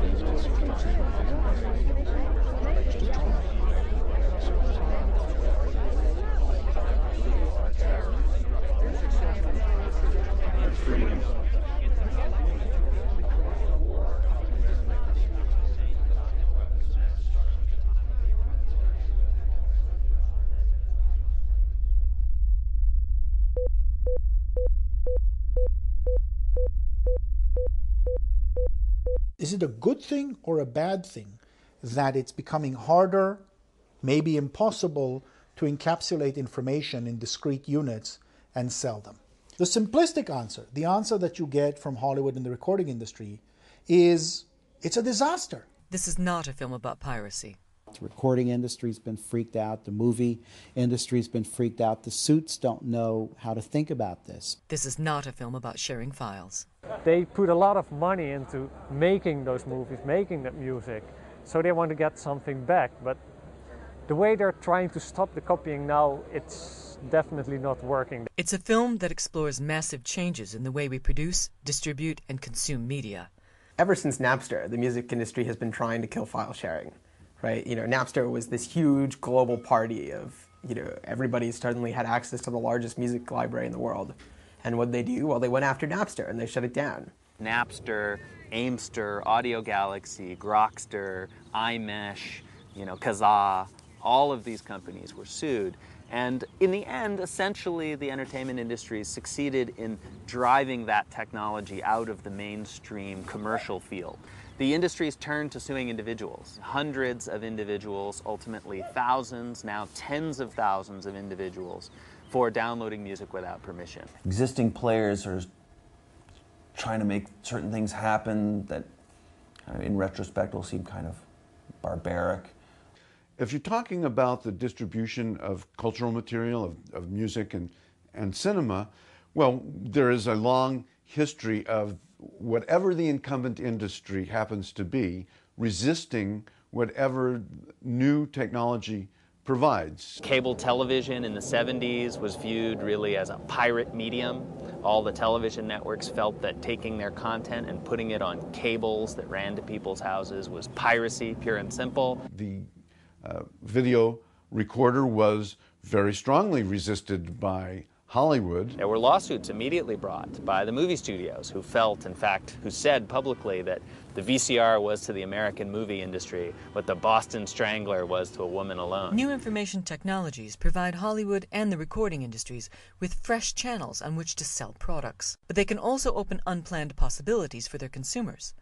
Facebook. Facebook. Facebook. Facebook. Facebook. Facebook. Facebook. Facebook. Facebook. Facebook. Facebook. Facebook. Facebook. Facebook. Facebook. Is it a good thing or a bad thing that it's becoming harder, maybe impossible, to encapsulate information in discrete units and sell them? The simplistic answer, the answer that you get from Hollywood and the recording industry, is it's a disaster. This is not a film about piracy. The recording industry's been freaked out. The movie industry's been freaked out. The suits don't know how to think about this. This is not a film about sharing files. They put a lot of money into making those movies, making that music, so they want to get something back. But the way they're trying to stop the copying now, it's definitely not working. It's a film that explores massive changes in the way we produce, distribute, and consume media. Ever since Napster, the music industry has been trying to kill file sharing right? You know, Napster was this huge global party of, you know, everybody suddenly had access to the largest music library in the world. And what they do? Well, they went after Napster and they shut it down. Napster, Aimster, Audiogalaxy, Grokster, iMesh, you know, Kazaa, all of these companies were sued. And in the end, essentially, the entertainment industry succeeded in driving that technology out of the mainstream commercial field. The industry's turned to suing individuals, hundreds of individuals, ultimately thousands, now tens of thousands of individuals for downloading music without permission. Existing players are trying to make certain things happen that uh, in retrospect will seem kind of barbaric. If you're talking about the distribution of cultural material, of, of music and, and cinema, well, there is a long history of whatever the incumbent industry happens to be, resisting whatever new technology provides. Cable television in the 70s was viewed really as a pirate medium. All the television networks felt that taking their content and putting it on cables that ran to people's houses was piracy, pure and simple. The uh, video recorder was very strongly resisted by Hollywood. There were lawsuits immediately brought by the movie studios who felt, in fact, who said publicly that the VCR was to the American movie industry what the Boston Strangler was to a woman alone. New information technologies provide Hollywood and the recording industries with fresh channels on which to sell products. But they can also open unplanned possibilities for their consumers.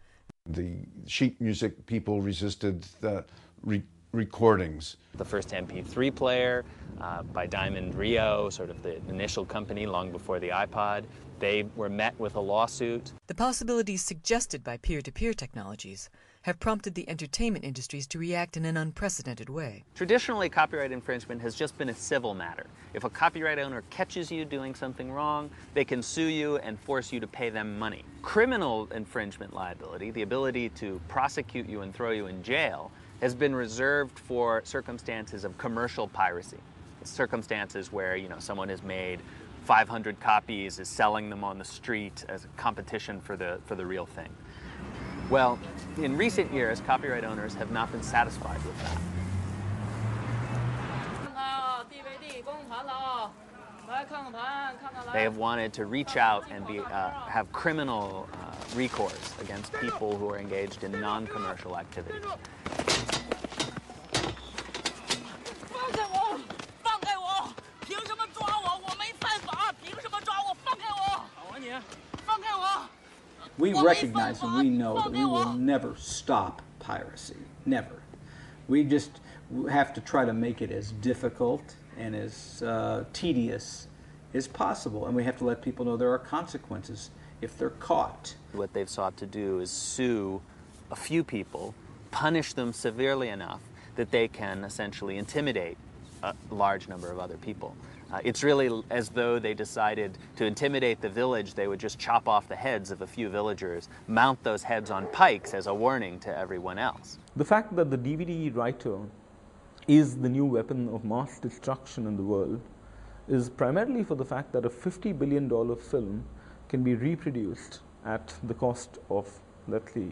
The sheet music people resisted the re recordings. The first MP3 player uh, by Diamond Rio, sort of the initial company long before the iPod, they were met with a lawsuit. The possibilities suggested by peer to peer technologies have prompted the entertainment industries to react in an unprecedented way. Traditionally, copyright infringement has just been a civil matter. If a copyright owner catches you doing something wrong, they can sue you and force you to pay them money. Criminal infringement liability, the ability to prosecute you and throw you in jail, has been reserved for circumstances of commercial piracy. Circumstances where, you know, someone has made 500 copies, is selling them on the street as a competition for the, for the real thing. Well, in recent years, copyright owners have not been satisfied with that. They have wanted to reach out and be, uh, have criminal uh, recourse against people who are engaged in non-commercial activities. Recognize and we know that we will never stop piracy. Never. We just have to try to make it as difficult and as uh, tedious as possible. And we have to let people know there are consequences if they're caught. What they've sought to do is sue a few people punish them severely enough that they can essentially intimidate a large number of other people. Uh, it's really as though they decided to intimidate the village, they would just chop off the heads of a few villagers, mount those heads on pikes as a warning to everyone else. The fact that the DVD writer is the new weapon of mass destruction in the world is primarily for the fact that a $50 billion film can be reproduced at the cost of, let's say,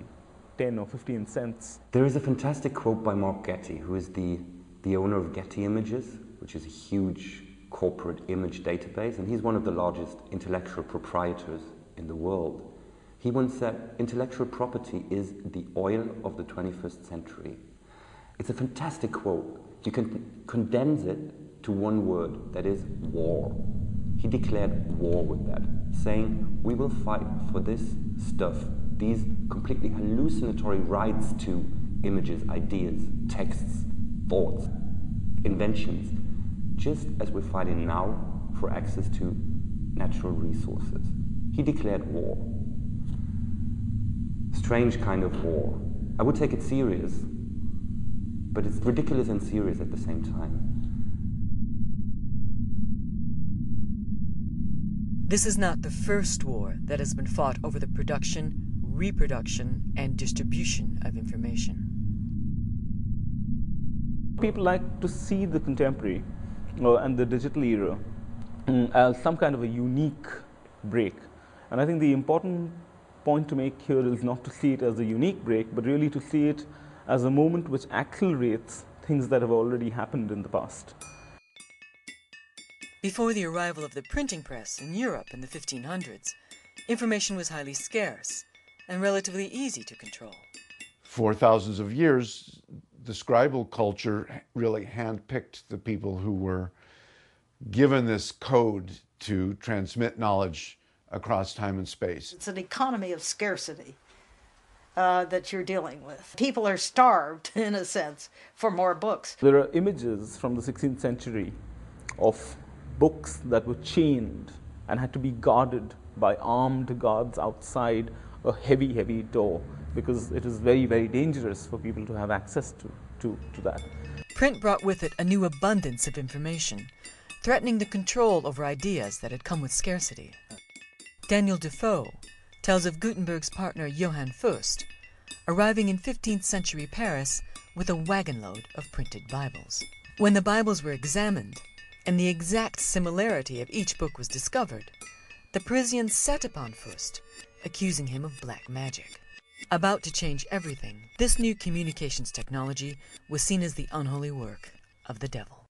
10 or 15 cents. There is a fantastic quote by Mark Getty, who is the, the owner of Getty Images, which is a huge corporate image database, and he's one of the largest intellectual proprietors in the world. He once said, intellectual property is the oil of the 21st century. It's a fantastic quote. You can condense it to one word, that is war. He declared war with that, saying, we will fight for this stuff, these completely hallucinatory rights to images, ideas, texts, thoughts, inventions, just as we're fighting now for access to natural resources. He declared war. Strange kind of war. I would take it serious, but it's ridiculous and serious at the same time. This is not the first war that has been fought over the production, reproduction, and distribution of information. People like to see the contemporary and the digital era um, as some kind of a unique break. And I think the important point to make here is not to see it as a unique break, but really to see it as a moment which accelerates things that have already happened in the past. Before the arrival of the printing press in Europe in the 1500s, information was highly scarce and relatively easy to control. For thousands of years, the scribal culture really handpicked the people who were given this code to transmit knowledge across time and space. It's an economy of scarcity uh, that you're dealing with. People are starved, in a sense, for more books. There are images from the 16th century of books that were chained and had to be guarded by armed guards outside a heavy, heavy door because it is very, very dangerous for people to have access to, to, to that. Print brought with it a new abundance of information, threatening the control over ideas that had come with scarcity. Daniel Defoe tells of Gutenberg's partner Johann Fust arriving in 15th century Paris with a wagon load of printed Bibles. When the Bibles were examined, and the exact similarity of each book was discovered, the Parisians set upon Fust, accusing him of black magic. About to change everything, this new communications technology was seen as the unholy work of the devil.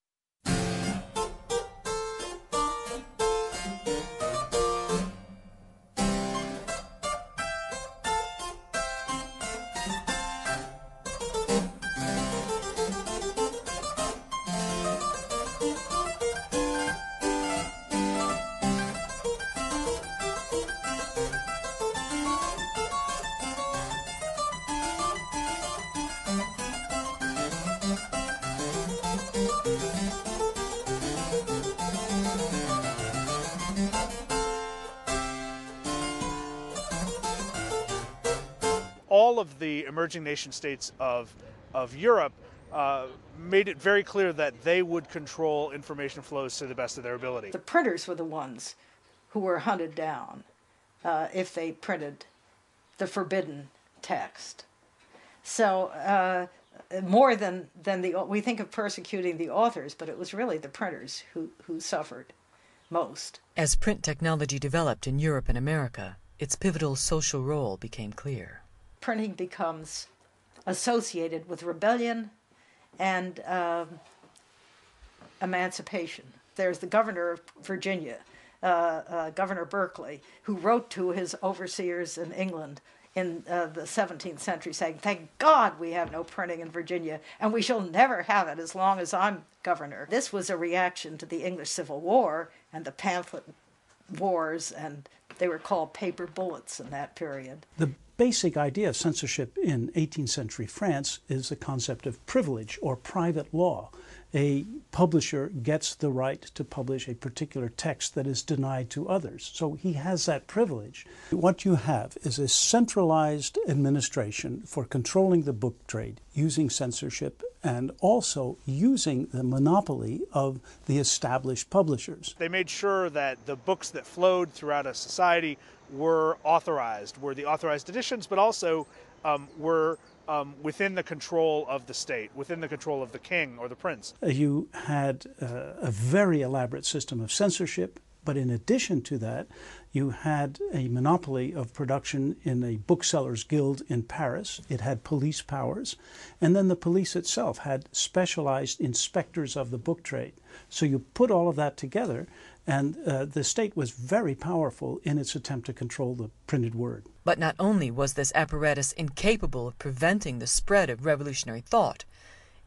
Emerging nation states of, of Europe uh, made it very clear that they would control information flows to the best of their ability. The printers were the ones who were hunted down uh, if they printed the forbidden text. So uh, more than, than the we think of persecuting the authors, but it was really the printers who, who suffered most. As print technology developed in Europe and America, its pivotal social role became clear. Printing becomes associated with rebellion and um, emancipation. There's the governor of Virginia, uh, uh, Governor Berkeley, who wrote to his overseers in England in uh, the 17th century saying, Thank God we have no printing in Virginia, and we shall never have it as long as I'm governor. This was a reaction to the English Civil War and the pamphlet wars, and they were called paper bullets in that period. The basic idea of censorship in 18th century France is the concept of privilege or private law. A publisher gets the right to publish a particular text that is denied to others. So he has that privilege. What you have is a centralized administration for controlling the book trade using censorship and also using the monopoly of the established publishers. They made sure that the books that flowed throughout a society were authorized, were the authorized editions, but also um, were um, within the control of the state, within the control of the king or the prince. You had uh, a very elaborate system of censorship, but in addition to that, you had a monopoly of production in a booksellers guild in Paris. It had police powers. And then the police itself had specialized inspectors of the book trade. So you put all of that together, and uh, the state was very powerful in its attempt to control the printed word. But not only was this apparatus incapable of preventing the spread of revolutionary thought,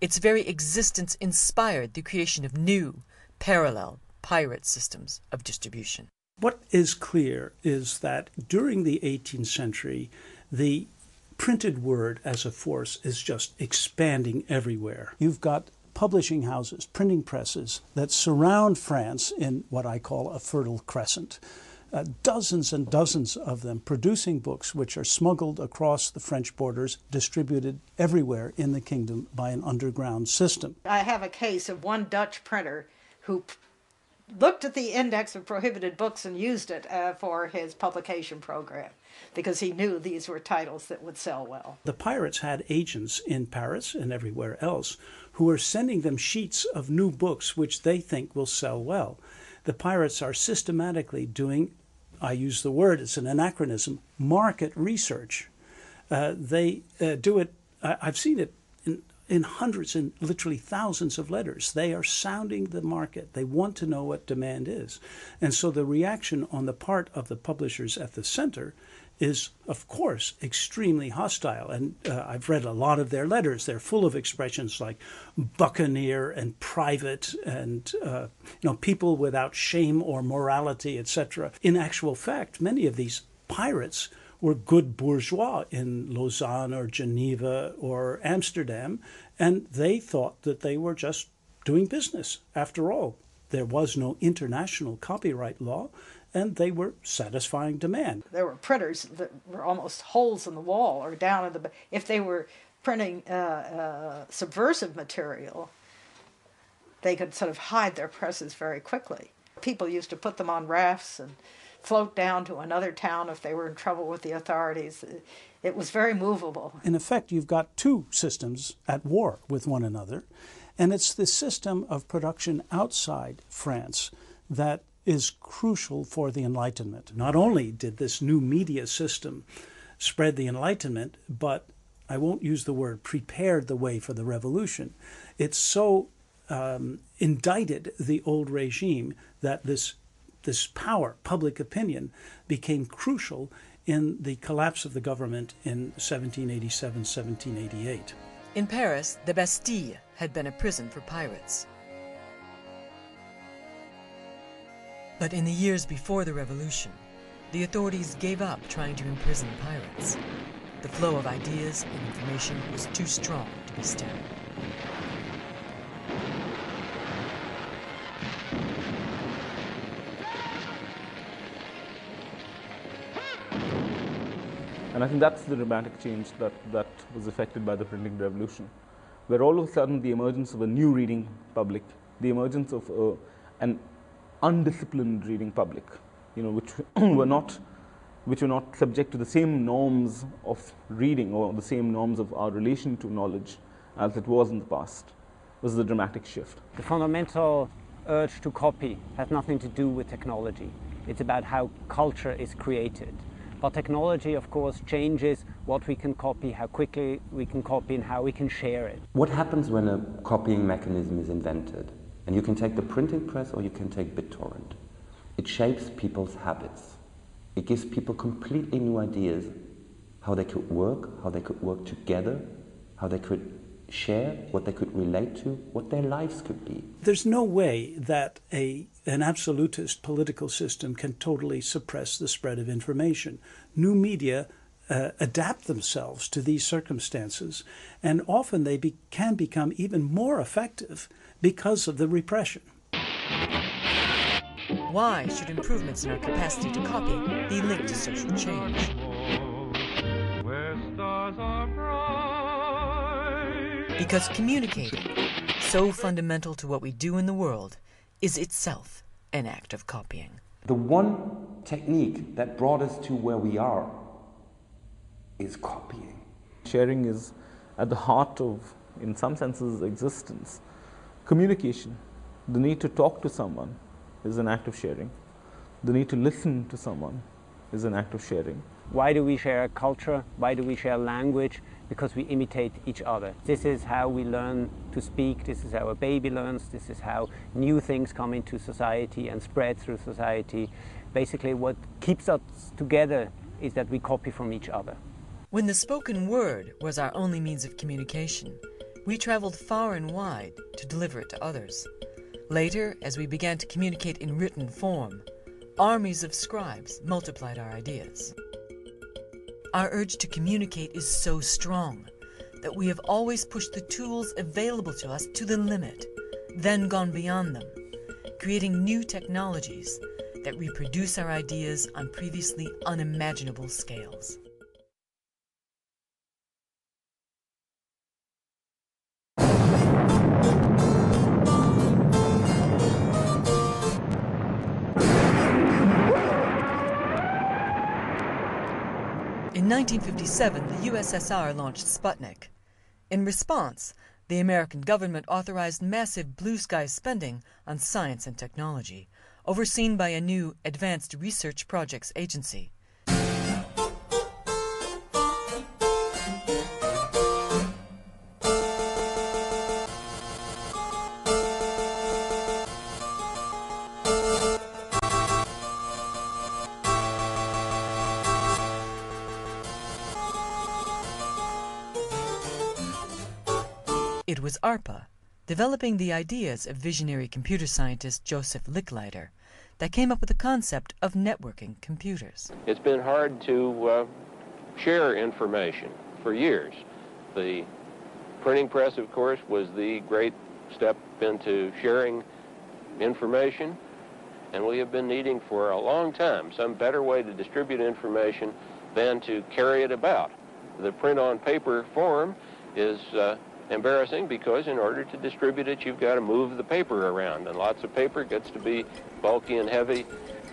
its very existence inspired the creation of new, parallel, pirate systems of distribution. What is clear is that during the 18th century, the printed word as a force is just expanding everywhere. You've got publishing houses, printing presses that surround France in what I call a fertile crescent. Uh, dozens and dozens of them producing books which are smuggled across the French borders, distributed everywhere in the kingdom by an underground system. I have a case of one Dutch printer who looked at the index of prohibited books and used it uh, for his publication program because he knew these were titles that would sell well. The pirates had agents in Paris and everywhere else who are sending them sheets of new books which they think will sell well. The pirates are systematically doing, I use the word, it's an anachronism, market research. Uh, they uh, do it, I, I've seen it in, in hundreds and literally thousands of letters. They are sounding the market. They want to know what demand is. And so the reaction on the part of the publishers at the center is, of course, extremely hostile. And uh, I've read a lot of their letters. They're full of expressions like buccaneer and private and, uh, you know, people without shame or morality, etc. In actual fact, many of these pirates were good bourgeois in Lausanne or Geneva or Amsterdam, and they thought that they were just doing business. After all, there was no international copyright law and they were satisfying demand. There were printers that were almost holes in the wall or down in the. If they were printing uh, uh, subversive material, they could sort of hide their presses very quickly. People used to put them on rafts and float down to another town if they were in trouble with the authorities. It was very movable. In effect, you've got two systems at war with one another, and it's the system of production outside France that is crucial for the Enlightenment. Not only did this new media system spread the Enlightenment, but I won't use the word prepared the way for the revolution. It so um, indicted the old regime that this this power, public opinion, became crucial in the collapse of the government in 1787 1788. In Paris, the Bastille had been a prison for pirates. But in the years before the revolution, the authorities gave up trying to imprison pirates. The flow of ideas and information was too strong to be stemmed. And I think that's the dramatic change that, that was affected by the printing revolution, where all of a sudden the emergence of a new reading public, the emergence of uh, an undisciplined reading public, you know, which were not which were not subject to the same norms of reading or the same norms of our relation to knowledge as it was in the past was the dramatic shift. The fundamental urge to copy has nothing to do with technology. It's about how culture is created. But technology, of course, changes what we can copy, how quickly we can copy, and how we can share it. What happens when a copying mechanism is invented? And you can take the printing press or you can take BitTorrent. It shapes people's habits. It gives people completely new ideas how they could work, how they could work together, how they could share, what they could relate to, what their lives could be. There's no way that a an absolutist political system can totally suppress the spread of information. New media uh, adapt themselves to these circumstances, and often they be, can become even more effective because of the repression. Why should improvements in our capacity to copy be linked to social change? Because communicating, so fundamental to what we do in the world, is itself an act of copying. The one technique that brought us to where we are is copying. Sharing is at the heart of, in some senses, existence. Communication, the need to talk to someone, is an act of sharing. The need to listen to someone is an act of sharing. Why do we share culture? Why do we share language? Because we imitate each other. This is how we learn to speak. This is how a baby learns. This is how new things come into society and spread through society. Basically, what keeps us together is that we copy from each other. When the spoken word was our only means of communication, we traveled far and wide to deliver it to others. Later, as we began to communicate in written form, armies of scribes multiplied our ideas. Our urge to communicate is so strong that we have always pushed the tools available to us to the limit, then gone beyond them, creating new technologies that reproduce our ideas on previously unimaginable scales. 1957, the USSR launched Sputnik. In response, the American government authorized massive blue sky spending on science and technology, overseen by a new Advanced Research Projects Agency. Was ARPA, developing the ideas of visionary computer scientist Joseph Licklider, that came up with the concept of networking computers. It's been hard to uh, share information for years. The printing press, of course, was the great step into sharing information, and we have been needing for a long time some better way to distribute information than to carry it about. The print on paper form is uh, embarrassing because in order to distribute it, you've got to move the paper around, and lots of paper gets to be bulky and heavy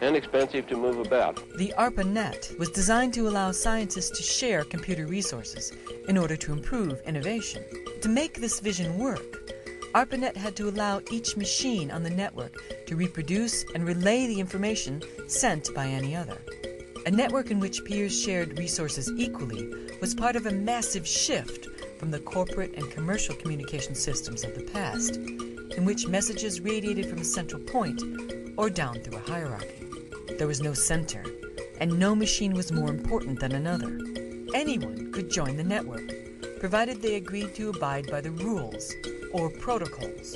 and expensive to move about. The ARPANET was designed to allow scientists to share computer resources in order to improve innovation. To make this vision work, ARPANET had to allow each machine on the network to reproduce and relay the information sent by any other. A network in which peers shared resources equally was part of a massive shift from the corporate and commercial communication systems of the past, in which messages radiated from a central point or down through a hierarchy. There was no center, and no machine was more important than another. Anyone could join the network, provided they agreed to abide by the rules or protocols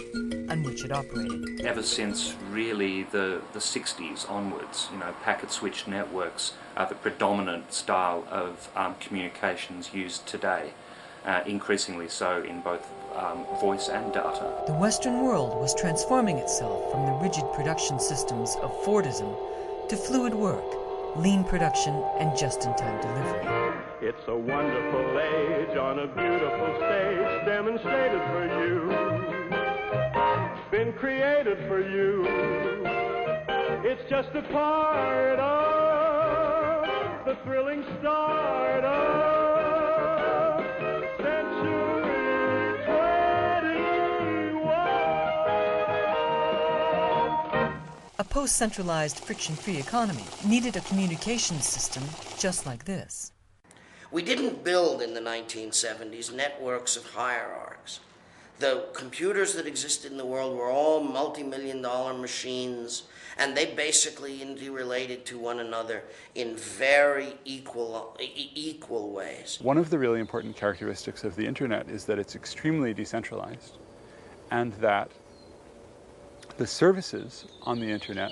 on which it operated. Ever since really the, the 60s onwards, you know, packet switched networks are the predominant style of um, communications used today uh, increasingly so in both um, voice and data. The Western world was transforming itself from the rigid production systems of Fordism to fluid work, lean production, and just-in-time delivery. It's a wonderful age on a beautiful stage demonstrated for you. Been created for you. It's just a part of the thrilling start of post-centralized, friction-free economy needed a communications system just like this. We didn't build in the 1970s networks of hierarchs. The computers that existed in the world were all multi million dollar machines, and they basically interrelated to one another in very equal, e- equal ways. One of the really important characteristics of the internet is that it's extremely decentralized and that the services on the internet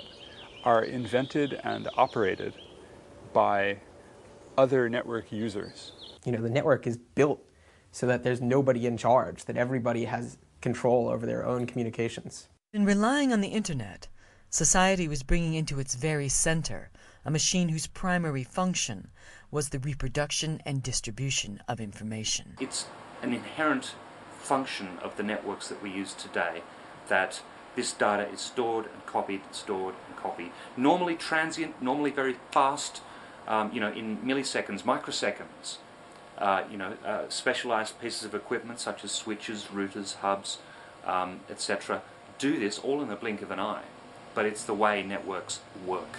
are invented and operated by other network users. You know, the network is built so that there's nobody in charge, that everybody has control over their own communications. In relying on the internet, society was bringing into its very center a machine whose primary function was the reproduction and distribution of information. It's an inherent function of the networks that we use today that this data is stored and copied, stored and copied. Normally transient, normally very fast, um, you know, in milliseconds, microseconds. Uh, you know, uh, specialized pieces of equipment such as switches, routers, hubs, um, etc. do this all in the blink of an eye. But it's the way networks work.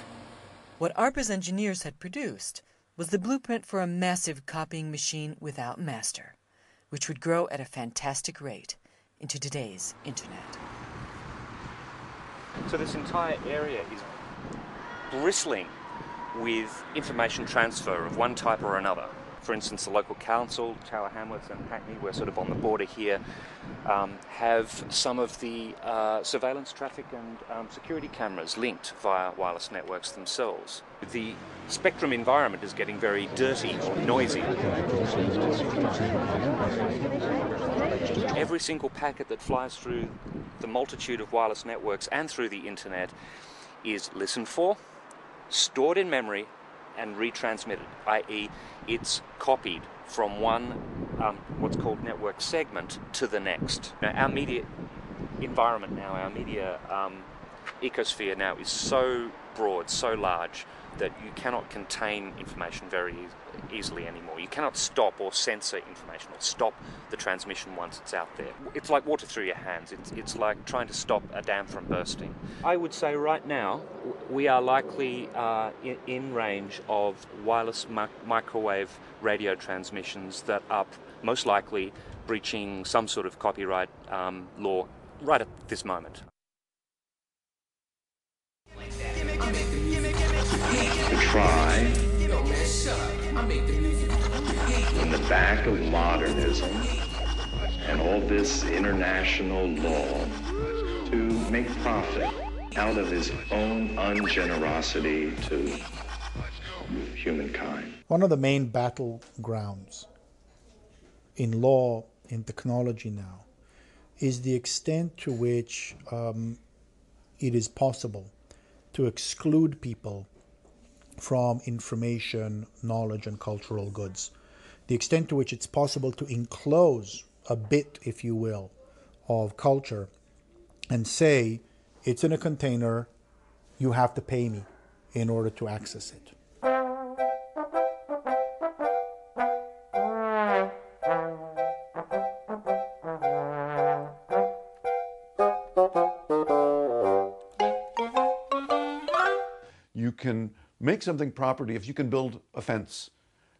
What ARPA's engineers had produced was the blueprint for a massive copying machine without master, which would grow at a fantastic rate into today's internet. So this entire area is bristling with information transfer of one type or another. For instance, the local council, Tower Hamlets and Hackney, we're sort of on the border here, um, have some of the uh, surveillance traffic and um, security cameras linked via wireless networks themselves. The spectrum environment is getting very dirty or noisy. Every single packet that flies through the multitude of wireless networks and through the internet is listened for, stored in memory, and retransmitted, i.e., it's copied from one um, what's called network segment to the next. Now, our media environment now, our media um, ecosphere now is so broad, so large that you cannot contain information very e- easily anymore. You cannot stop or censor information or stop the transmission once it's out there. It's like water through your hands. It's, it's like trying to stop a dam from bursting. I would say right now we are likely uh, in, in, range of wireless mi- microwave radio transmissions that are most likely breaching some sort of copyright um, law right at this moment. to try in the back of modernism and all this international law to make profit out of his own ungenerosity to humankind. One of the main battlegrounds in law, in technology now, is the extent to which um, it is possible to exclude people from information, knowledge, and cultural goods. The extent to which it's possible to enclose a bit, if you will, of culture and say, it's in a container, you have to pay me in order to access it. Make something property if you can build a fence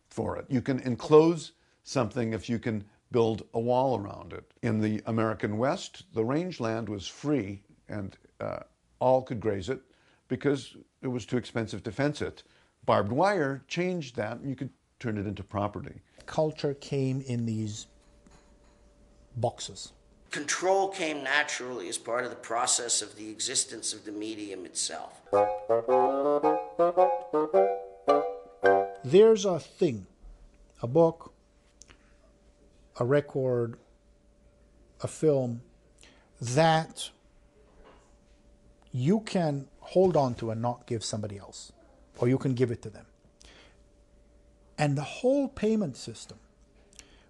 for it. You can enclose something if you can build a wall around it. In the American West, the rangeland was free and uh, all could graze it because it was too expensive to fence it. Barbed wire changed that and you could turn it into property. Culture came in these boxes. Control came naturally as part of the process of the existence of the medium itself. There's a thing, a book, a record, a film that you can hold on to and not give somebody else, or you can give it to them. And the whole payment system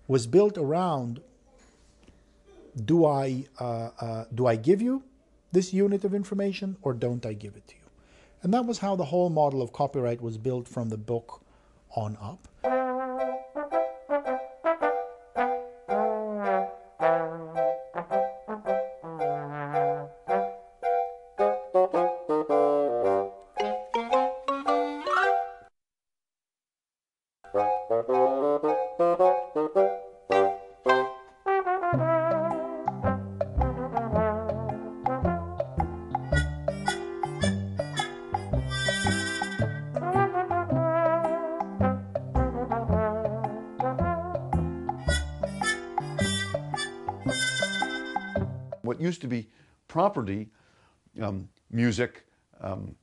was built around do I, uh, uh, do I give you this unit of information or don't I give it to you? And that was how the whole model of copyright was built from the book on up. Property, um, music, um,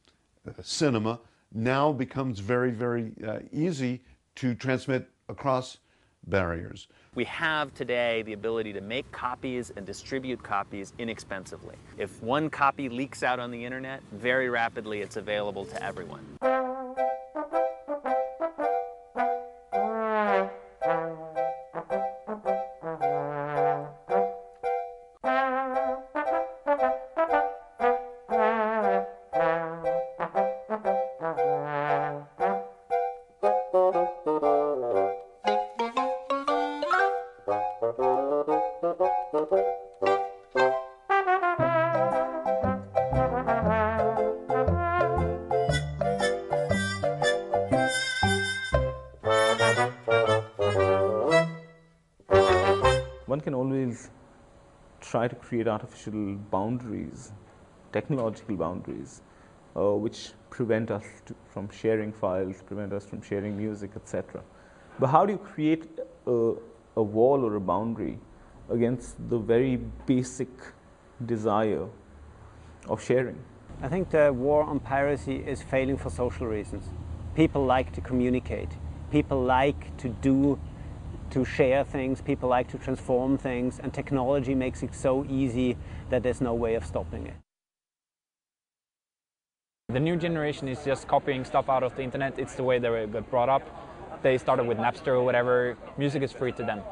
uh, cinema, now becomes very, very uh, easy to transmit across barriers. We have today the ability to make copies and distribute copies inexpensively. If one copy leaks out on the internet, very rapidly it's available to everyone. Try to create artificial boundaries, technological boundaries, uh, which prevent us to, from sharing files, prevent us from sharing music, etc. But how do you create a, a wall or a boundary against the very basic desire of sharing? I think the war on piracy is failing for social reasons. People like to communicate. People like to do, to share things. People like to transform things. And technology makes it so easy that there's no way of stopping it. The new generation is just copying stuff out of the internet. It's the way they were brought up. They started with Napster or whatever. Music is free to them.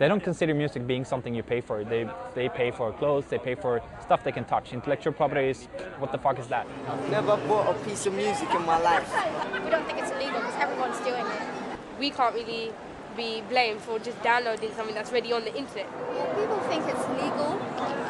They don't consider music being something you pay for. They, they pay for clothes, they pay for stuff they can touch. Intellectual property is, what the fuck is that? Never bought a piece of music in my life. We don't think it's illegal because everyone's doing it. We can't really be blamed for just downloading something that's already on the internet. People think it's legal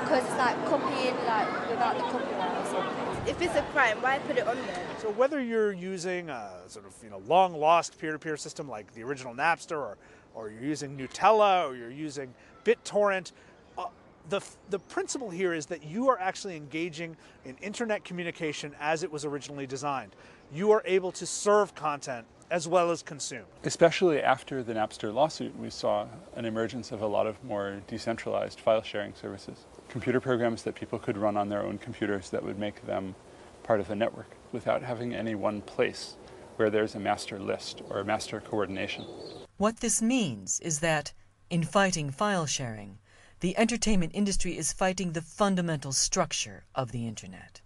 because it's like copying like without the copyright or something. If it's a crime, why put it on there? So whether you're using a sort of you know long lost peer-to-peer system like the original Napster, or or you're using Gnutella, or you're using BitTorrent, uh, the the principle here is that you are actually engaging in internet communication as it was originally designed. You are able to serve content as well as consume. Especially after the Napster lawsuit, we saw an emergence of a lot of more decentralized file sharing services. Computer programs that people could run on their own computers that would make them part of the network without having any one place where there's a master list or a master coordination. What this means is that, in fighting file sharing, the entertainment industry is fighting the fundamental structure of the internet.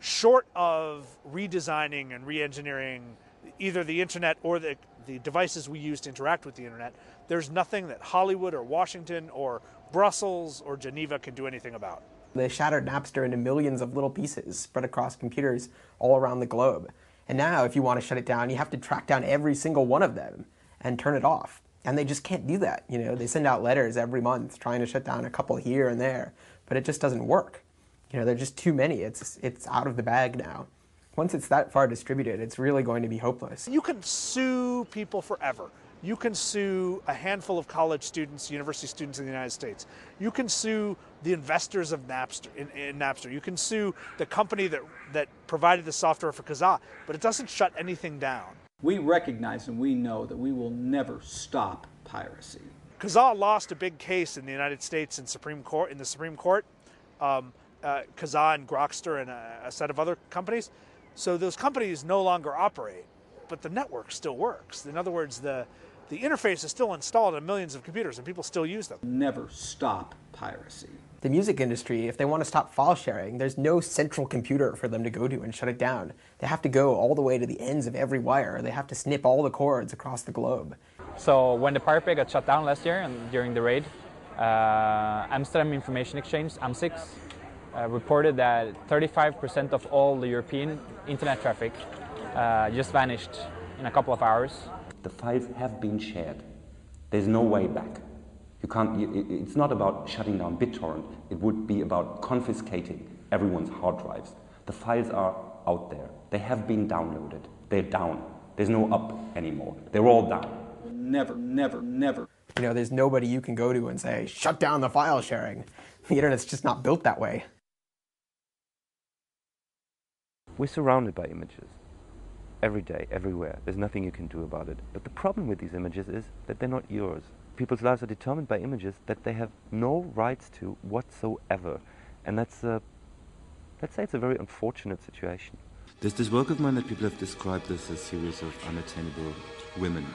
Short of redesigning and re-engineering either the internet or the, the devices we use to interact with the internet, there's nothing that Hollywood or Washington or Brussels or Geneva can do anything about. They shattered Napster into millions of little pieces spread across computers all around the globe. And now, if you want to shut it down, you have to track down every single one of them and turn it off. And they just can't do that. You know, they send out letters every month trying to shut down a couple here and there, but it just doesn't work. You know, there are just too many. It's it's out of the bag now. Once it's that far distributed, it's really going to be hopeless. You can sue people forever. You can sue a handful of college students, university students in the United States. You can sue the investors of Napster in, in, Napster. You can sue the company that that provided the software for Kazaa, but it doesn't shut anything down. We recognize and we know that we will never stop piracy. Kazaa lost a big case in the United States in Supreme Court in the Supreme Court. Um, uh, Kazaa and Grokster and a, a set of other companies. So those companies no longer operate, but the network still works. In other words, the the interface is still installed on millions of computers and people still use them. Never stop piracy. The music industry, if they want to stop file sharing, there's no central computer for them to go to and shut it down. They have to go all the way to the ends of every wire. They have to snip all the cords across the globe. So when the Pirate Bay got shut down last year and during the raid, uh, Amsterdam Information Exchange, AMSIX, uh, reported that 35% of all the European internet traffic uh, just vanished in a couple of hours. The files have been shared. There's no way back. You can't, you, it's not about shutting down BitTorrent. It would be about confiscating everyone's hard drives. The files are out there. They have been downloaded. They're down. There's no up anymore. They're all down. Never, never, never. You know, there's nobody you can go to and say, shut down the file sharing. The internet's just not built that way. We're surrounded by images every day, everywhere. There's nothing you can do about it. But the problem with these images is that they're not yours. People's lives are determined by images that they have no rights to whatsoever. And that's a, let's say it's a very unfortunate situation. There's this work of mine that people have described as a series of unattainable women.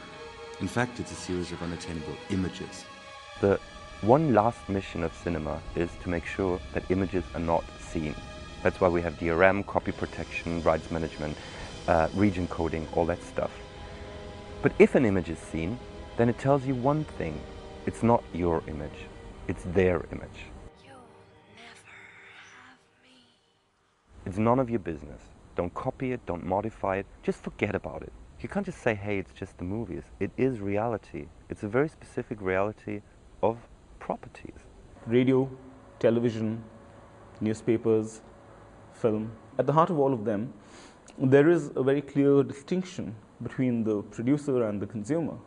In fact, it's a series of unattainable images. The one last mission of cinema is to make sure that images are not seen. That's why we have DRM, copy protection, rights management, uh, region coding, all that stuff. But if an image is seen, then it tells you one thing. It's not your image, it's their image. It's none of your business. Don't copy it, don't modify it, just forget about it. You can't just say, hey, it's just the movies. It is reality. It's a very specific reality of properties. Radio, television, newspapers, film. At the heart of all of them, there is a very clear distinction between the producer and the consumer.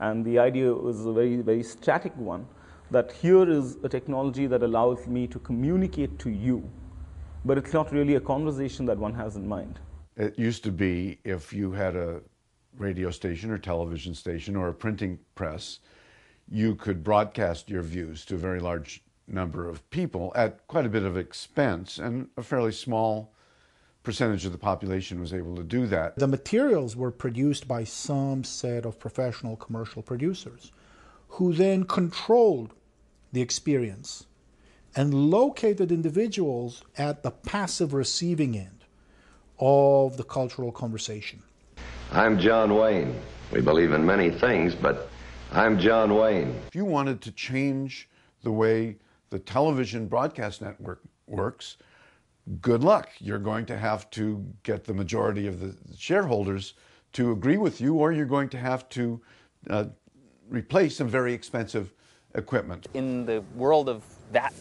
And the idea was a very, very static one that here is a technology that allows me to communicate to you, but it's not really a conversation that one has in mind. It used to be if you had a radio station or television station or a printing press, you could broadcast your views to a very large number of people at quite a bit of expense, and a fairly small percentage of the population was able to do that. The materials were produced by some set of professional commercial producers who then controlled the experience and located individuals at the passive receiving end of the cultural conversation. I'm John Wayne. We believe in many things, but I'm John Wayne. If you wanted to change the way the television broadcast network works, good luck. You're going to have to get the majority of the shareholders to agree with you, or you're going to have to uh, replace some very expensive equipment. In the world of that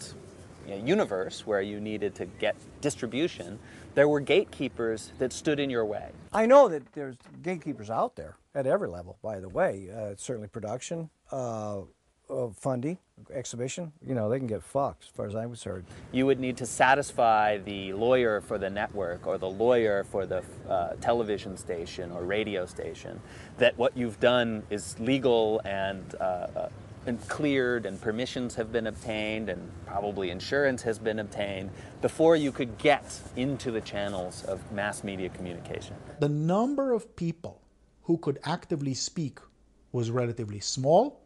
you know, universe where you needed to get distribution, there were gatekeepers that stood in your way. I know that there's gatekeepers out there at every level, by the way. Uh, certainly production, uh, uh, funding, exhibition, you know, they can get fucked as far as I'm concerned. You would need to satisfy the lawyer for the network or the lawyer for the uh, television station or radio station that what you've done is legal and uh, uh, and cleared and permissions have been obtained and probably insurance has been obtained before you could get into the channels of mass media communication. The number of people who could actively speak was relatively small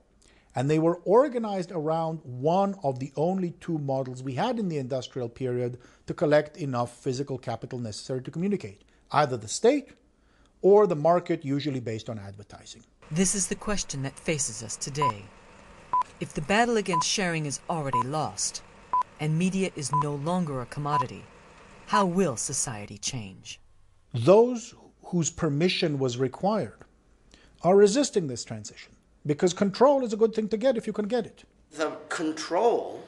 and they were organized around one of the only two models we had in the industrial period to collect enough physical capital necessary to communicate either the state or the market, usually based on advertising. This is the question that faces us today. If the battle against sharing is already lost, and media is no longer a commodity, how will society change? Those whose permission was required are resisting this transition because control is a good thing to get if you can get it. The control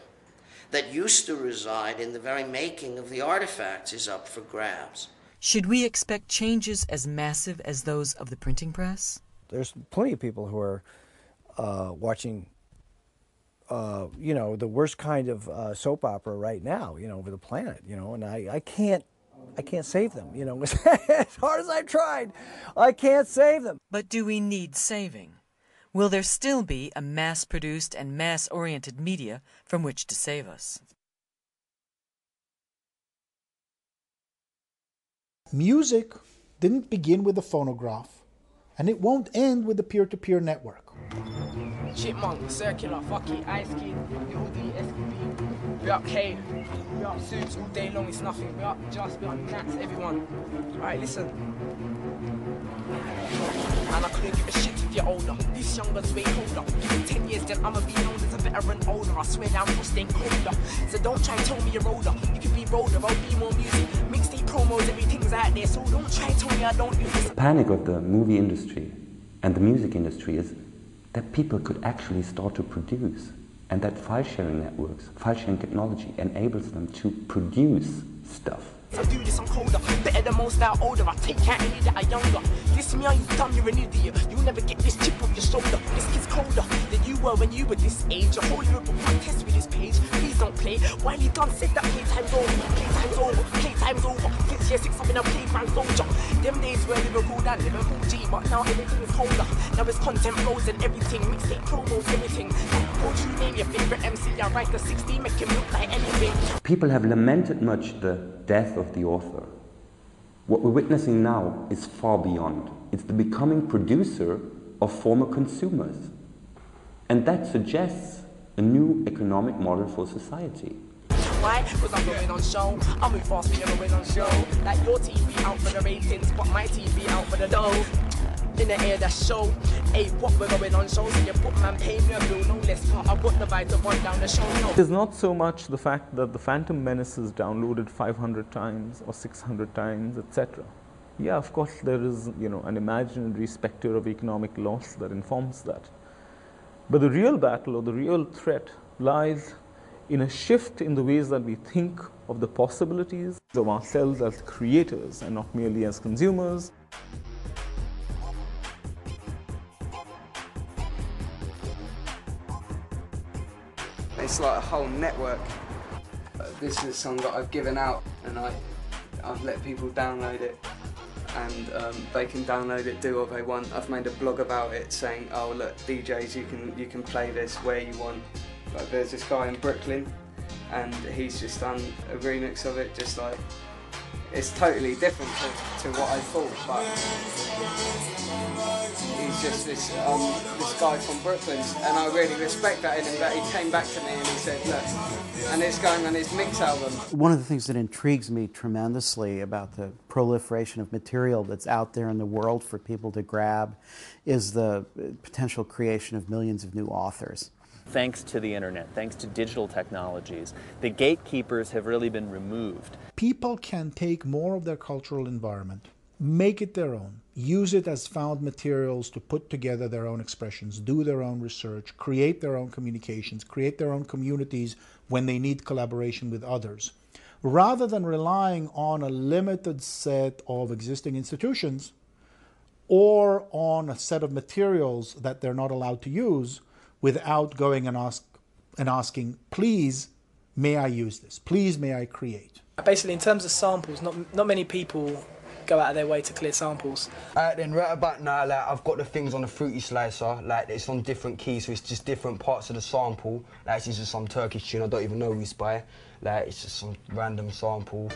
that used to reside in the very making of the artifacts is up for grabs. Should we expect changes as massive as those of the printing press? There's plenty of people who are uh, watching uh, you know, the worst kind of uh, soap opera right now, you know, over the planet, you know, and I, I can't, I can't save them, you know, as hard as I've tried, I can't save them. But do we need saving? Will there still be a mass produced and mass oriented media from which to save us? Music didn't begin with the phonograph, and it won't end with the peer to peer network. Chipmunk, circular, fuck it, ice kid, little D, SQB. We up K, we up suits all day long, it's nothing. We up just, we up nats, everyone. Alright, listen. And I couldn't give a shit if you're older. This younger's way older. Give me 10 years, then I'ma be known as a veteran older. I swear down, will stay colder. So don't try and tell me you're older. You can be older, I'll be more music. Mixtape promos, everything's out there. So don't try and tell me I don't do this. The panic of the movie industry and the music industry is that people could actually start to produce and that file sharing networks, file sharing technology enables them to produce stuff. I do this, I'm colder. Better than most are older. I take out any that are younger. This me, are you dumb? You're an idiot. You'll never get this chip your shoulder. This kid's colder than you were when you were this age. A whole Europe will test with this page. Please don't play. Wiley Gunn said that playtime's over. Playtime's over. Playtime's over. Since year six, I've been a playground soldier. Them days were Liverpool and Liverpool G, but now everything is colder. Now it's content flows and everything. Mixtape promos, everything. Won't you name your favorite MC? I write the 60, make him look like anything. People have lamented much the death of the author. What we're witnessing now is far beyond. It's the becoming producer of former consumers. And that suggests a new economic model for society. Why? Cause I'm going on show. I'm with fast, you're going on show. Like your TV out for the ratings, but my TV out for the dough. In the air, that show. Hey, what we're going on show? So you put man pay me a bill, no less. I've got the right to run down the show. No. It is not so much the fact that the Phantom Menace is downloaded 500 times or 600 times, etc. Yeah, of course, there is you know an imaginary specter of economic loss that informs that. But the real battle or the real threat lies in a shift in the ways that we think of the possibilities of ourselves as creators and not merely as consumers. It's like a whole network. This is a song that I've given out and I, I've let people download it and um, they can download it, do what they want. I've made a blog about it saying, oh look, DJs, you can you can play this where you want. Like there's this guy in Brooklyn, and he's just done a remix of it, just like it's totally different to, to what I thought, but he's just this um, this guy from Brooklyn, and I really respect that in him. That he came back to me and he said, look, and it's going on his mix album. One of the things that intrigues me tremendously about the proliferation of material that's out there in the world for people to grab is the potential creation of millions of new authors. Thanks to the internet, thanks to digital technologies, the gatekeepers have really been removed. People can take more of their cultural environment, make it their own, use it as found materials to put together their own expressions, do their own research, create their own communications, create their own communities when they need collaboration with others. Rather than relying on a limited set of existing institutions or on a set of materials that they're not allowed to use without going and ask and asking, please, may I use this? Please, may I create? Basically, in terms of samples, not not many people go out of their way to clear samples. Alright then, right about now, like I've got the things on the fruity slicer, like it's on different keys, so it's just different parts of the sample. Like this is just some Turkish tune I don't even know who's by. Like it's just some random sample.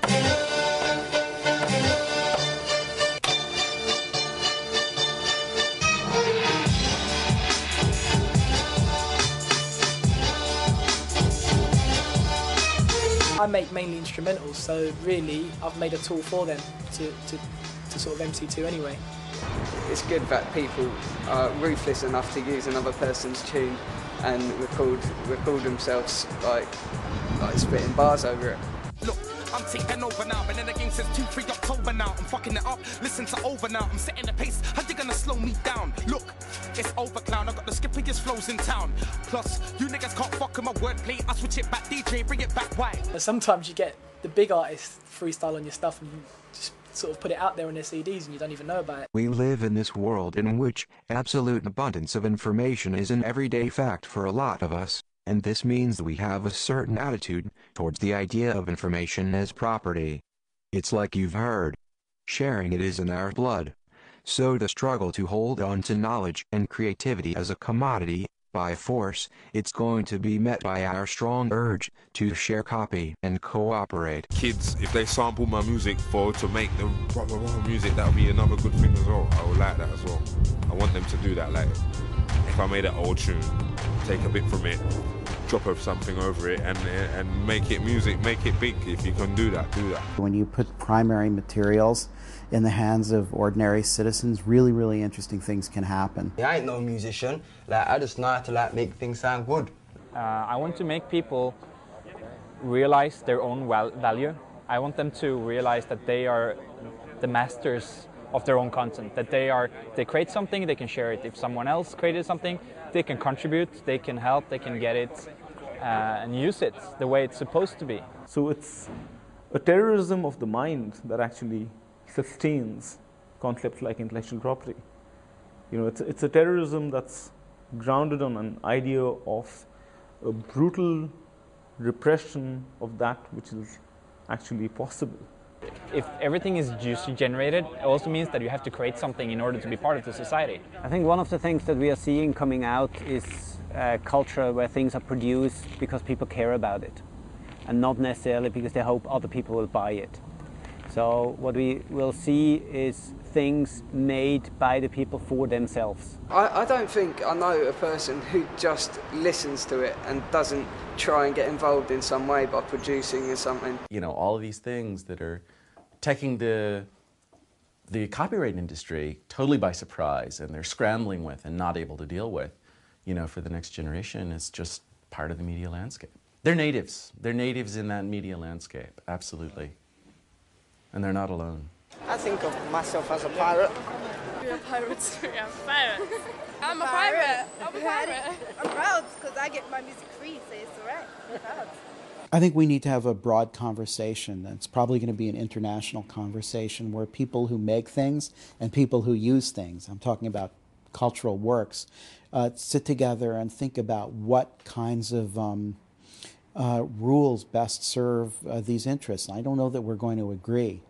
I make mainly instrumentals, so really I've made a tool for them to, to, to sort of MC2 anyway. It's good that people are ruthless enough to use another person's tune and record record themselves like like spitting bars over it. Look, I'm taking over now. Been in the game since 2 3 October now. I'm fucking it up. Listen to over now. I'm setting the pace. How you gonna slow me down? Look, it's over, clown. I got the skippiest flows in town. Plus, you niggas can't fuck with my wordplay. I switch it back, DJ, bring it back. Why? Sometimes you get the big artists freestyle on your stuff and you just sort of put it out there on their CDs and you don't even know about it. We live in this world in which absolute abundance of information is an everyday fact for a lot of us, and this means we have a certain attitude towards the idea of information as property. It's like you've heard. Sharing it is in our blood. So the struggle to hold on to knowledge and creativity as a commodity, by force, it's going to be met by our strong urge to share copy and cooperate. kids, if they sample my music for to make the blah blah blah music, that would be another good thing as well. I would like that as well. I want them to do that. Like, if I made an old tune, take a bit from it, drop of something over it, and and make it music, make it big. If you can do that, do that. When you put primary materials in the hands of ordinary citizens, really, really interesting things can happen. I ain't no musician. Like I just know how to like make things sound good. Uh, I want to make people realize their own val- value. I want them to realize that they are the masters of their own content. That they are, they create something, they can share it. If someone else created something, they can contribute, they can help, they can get it uh, and use it the way it's supposed to be. So it's a terrorism of the mind that actually sustains concepts like intellectual property. You know, it's, it's a terrorism that's grounded on an idea of a brutal repression of that which is actually possible. If everything is user generated, it also means that you have to create something in order to be part of the society. I think one of the things that we are seeing coming out is a culture where things are produced because people care about it and not necessarily because they hope other people will buy it. So what we will see is things made by the people for themselves. I, I don't think I know a person who just listens to it and doesn't try and get involved in some way by producing or something. You know, all of these things that are taking the the copyright industry totally by surprise and they're scrambling with and not able to deal with, you know, for the next generation is just part of the media landscape. They're natives. They're natives in that media landscape, absolutely. And they're not alone. I think of myself as a pirate. We're pirates. Yeah, pirates. I'm a pirate. I'm a pirate. I'm proud because I get my music free, so it's alright. I'm proud. I think we need to have a broad conversation. That's probably going to be an international conversation where people who make things and people who use things, I'm talking about cultural works, uh, sit together and think about what kinds of um, uh, rules best serve uh, these interests. I don't know that we're going to agree,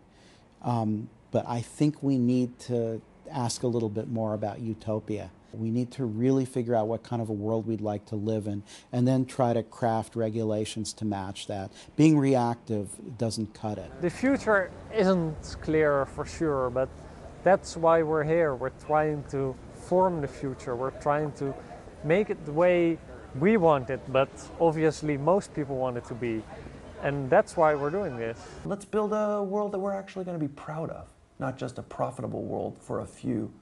um, but I think we need to ask a little bit more about utopia. We need to really figure out what kind of a world we'd like to live in and then try to craft regulations to match that. Being reactive doesn't cut it. The future isn't clear for sure, but that's why we're here. We're trying to form the future. We're trying to make it the way we want it, but obviously most people want it to be. And that's why we're doing this. Let's build a world that we're actually going to be proud of, not just a profitable world for a few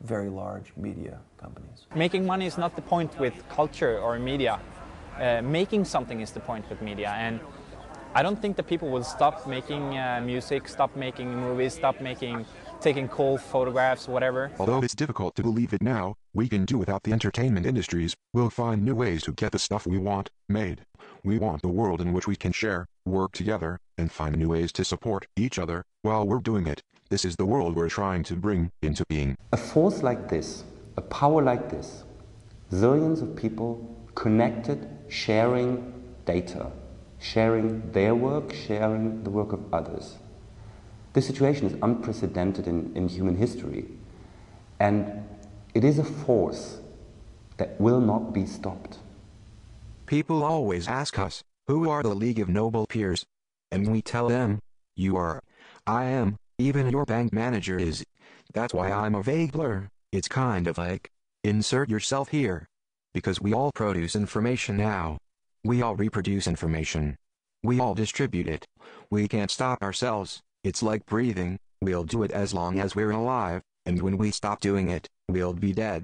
very large media companies. Making money is not the point with culture or media. Uh, making something is the point with media. And I don't think that people will stop making uh, music, stop making movies, stop making, taking cool photographs, whatever. Although it's difficult to believe it now, we can do without the entertainment industries. We'll find new ways to get the stuff we want made. We want a world in which we can share, work together, and find new ways to support each other while we're doing it. This is the world we're trying to bring into being. A force like this, a power like this, zillions of people connected, sharing data, sharing their work, sharing the work of others. This situation is unprecedented in, in human history, and it is a force that will not be stopped. People always ask us, who are the League of Noble Peers? And we tell them, you are, I am, even your bank manager is. That's why I'm a vague blur. It's kind of like, insert yourself here. Because we all produce information now. We all reproduce information. We all distribute it. We can't stop ourselves. It's like breathing. We'll do it as long as we're alive, and when we stop doing it, we'll be dead.